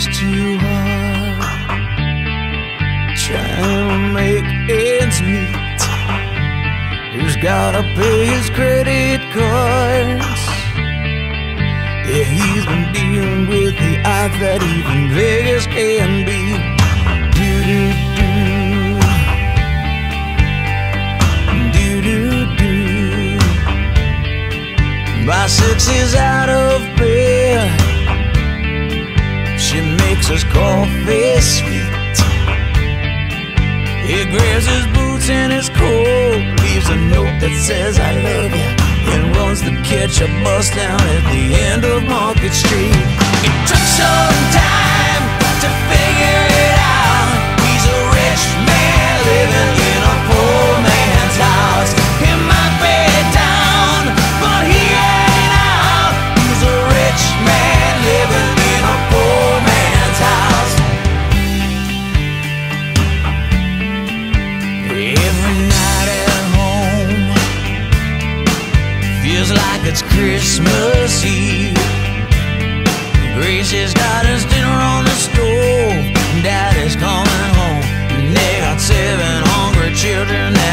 works too hard, trying to make ends meet. Who's gotta pay his credit cards? Yeah, he's been dealing with the odds that even Vegas can be. Do do do, do do do. By six is out makes his coffee sweet. He grabs his boots and his coat, leaves a note that says, I love you, and runs to catch a bus down at the end of Market Street. It took some time to finish. children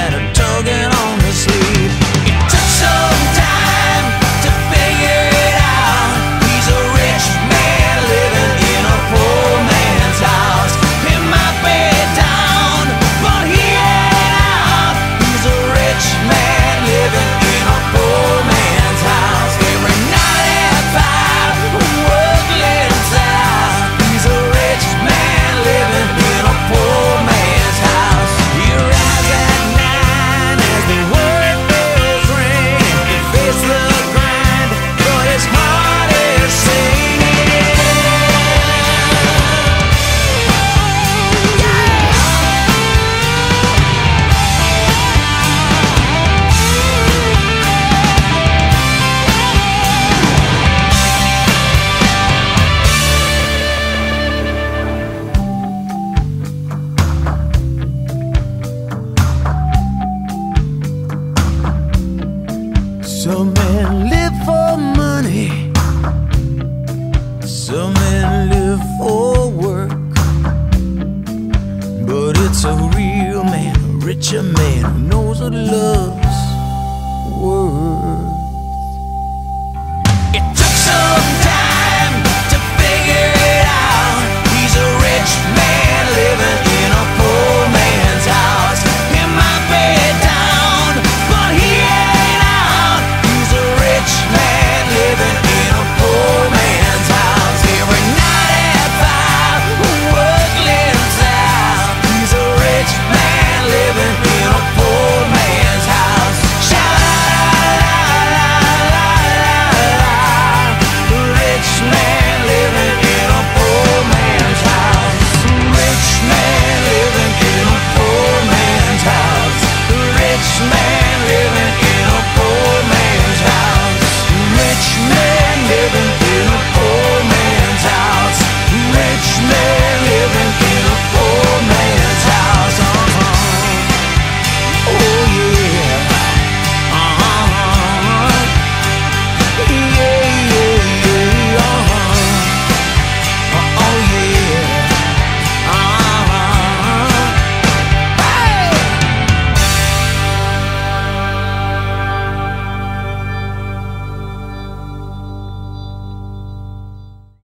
Some men live for money. Some men live for work. But it's a real man, a richer man who knows what love